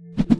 you